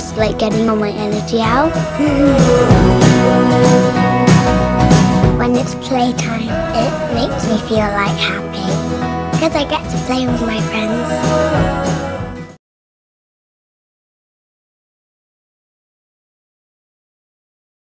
just like getting all my energy out. when it's playtime, it makes me feel like happy because I get to play with my friends.